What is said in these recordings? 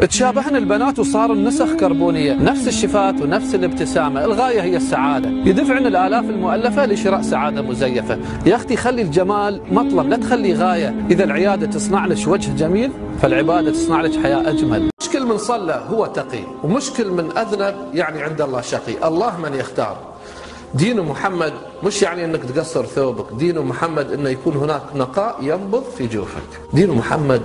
تشابهن البنات وصار النسخ كربونية، نفس الشفات ونفس الابتسامة، الغاية هي السعادة، يدفعن الآلاف المؤلفة لشراء سعادة مزيفة، يا أختي خلي الجمال مطلب. لا تخلي غاية، إذا العيادة تصنع لك وجه جميل فالعبادة تصنع لك حياة أجمل. مش كل من صلى هو تقي، ومش كل من أذنب يعني عند الله شقي، الله من يختار. دين محمد مش يعني إنك تقصر ثوبك، دين محمد إنه يكون هناك نقاء ينبض في جوفك. دين محمد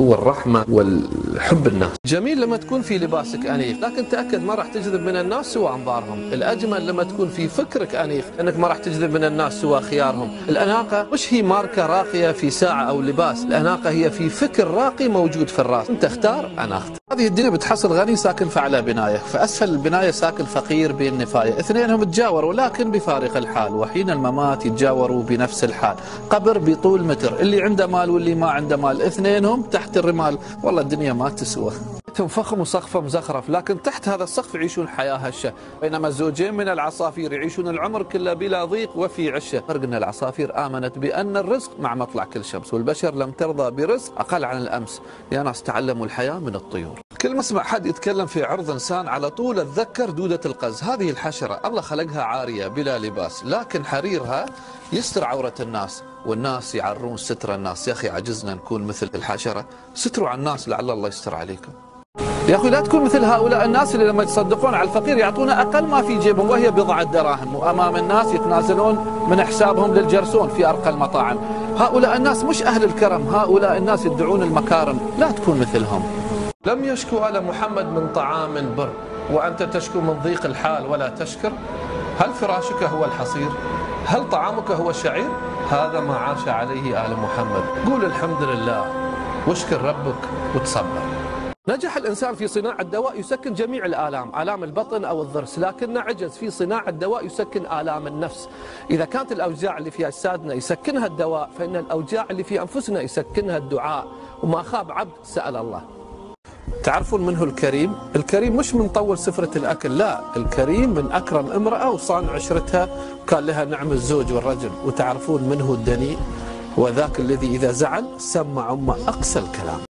هو الرحمة والحب الناس جميل لما تكون في لباسك أنيق لكن تأكد ما راح تجذب من الناس سوى أنظارهم. الأجمل لما تكون في فكرك أنيق أنك ما راح تجذب من الناس سوى خيارهم. الأناقة مش هي ماركة راقية في ساعة أو لباس؟ الأناقة هي في فكر راقي موجود في الرأس. أنت اختار أنا أختار. هذه الدنيا بتحصل غني ساكن في أعلى بناية فأسفل البناية ساكن فقير بين نفاية. اثنينهم تجاوروا لكن بفارق الحال. وحين الممات يتجاوروا بنفس الحال. قبر بطول متر اللي عنده مال واللي ما عنده مال. اثنينهم تحت الرمال. والله الدنيا ما تسوى. فخم وسقفه مزخرف لكن تحت هذا السقف يعيشون حياة هشة. بينما الزوجين من العصافير يعيشون العمر كله بلا ضيق وفي عشة. فرق أن العصافير آمنت بأن الرزق مع مطلع كل شمس والبشر لم ترضى برزق أقل عن الأمس. يا ناس تعلموا الحياة من الطيور. كل ما اسمع حد يتكلم في عرض إنسان على طول أتذكر دودة القز. هذه الحشرة الله خلقها عارية بلا لباس لكن حريرها يستر عورة الناس والناس يعرون ستر الناس. يا أخي عجزنا نكون مثل الحشرة. ستروا على الناس لعل الله يستر عليكم. يا أخي لا تكون مثل هؤلاء الناس اللي لما يتصدقون على الفقير يعطونه أقل ما في جيبهم وهي بضعه دراهم. وأمام الناس يتنازلون من حسابهم للجرسون في أرقى المطاعم. هؤلاء الناس مش أهل الكرم، هؤلاء الناس يدعون المكارم، لا تكون مثلهم. لم يشكو ال محمد من طعام بر وأنت تشكو من ضيق الحال ولا تشكر؟ هل فراشك هو الحصير؟ هل طعامك هو الشعير؟ هذا ما عاش عليه آل محمد، قول الحمد لله واشكر ربك وتصبر. نجح الإنسان في صناعة دواء يسكن جميع الآلام آلام البطن أو الضرس لكنه عجز في صناعة دواء يسكن آلام النفس إذا كانت الأوجاع اللي في أجسادنا يسكنها الدواء فإن الأوجاع اللي في أنفسنا يسكنها الدعاء وما خاب عبد سأل الله تعرفون من هو الكريم؟ الكريم مش من طول سفرة الأكل لا الكريم من أكرم امرأة وصان عشرتها كان لها نعم الزوج والرجل. وتعرفون من هو الدنيء؟ وذاك الذي إذا زعل سمع أمه أقسى الكلام.